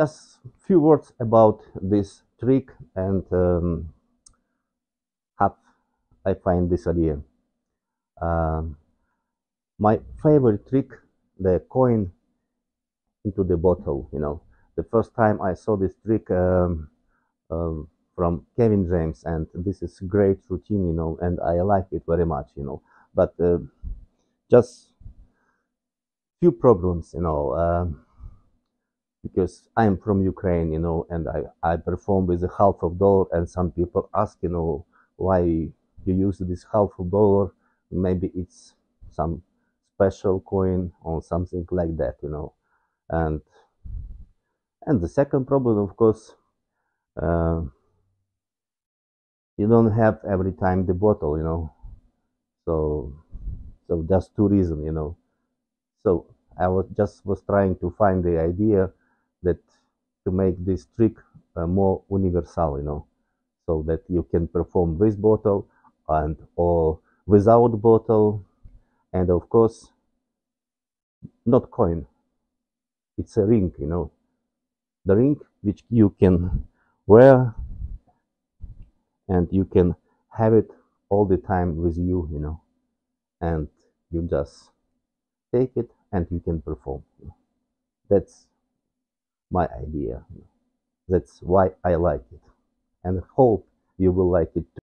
just few words about this trick and um, how I find this idea. Um, my favorite trick, the coin into the bottle. You know, the first time I saw this trick um, um, from Kevin James, and this is great routine. You know, and I like it very much. You know, but uh, just few problems. You know. Um, because I'm from Ukraine, you know, and I, I perform with a half of dollar and some people ask, you know, why you use this half of dollar. Maybe it's some special coin or something like that, you know. And and the second problem, of course, uh, you don't have every time the bottle, you know. So so that's two reasons, you know. So I was just was trying to find the idea that to make this trick uh, more universal, you know, so that you can perform with bottle and or without bottle, and of course, not coin. It's a ring, you know, the ring which you can wear and you can have it all the time with you, you know, and you just take it and you can perform. That's my idea. That's why I like it and hope you will like it too.